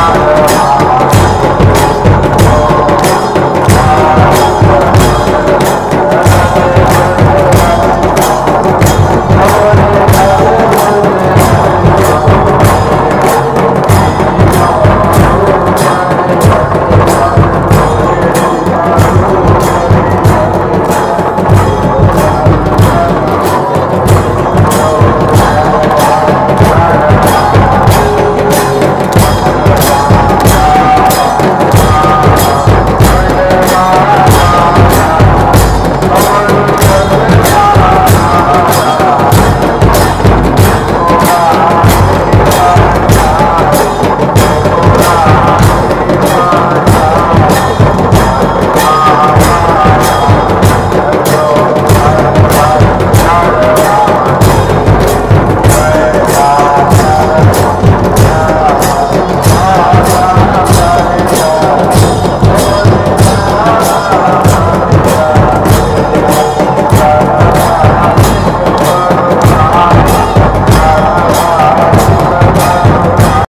Oh,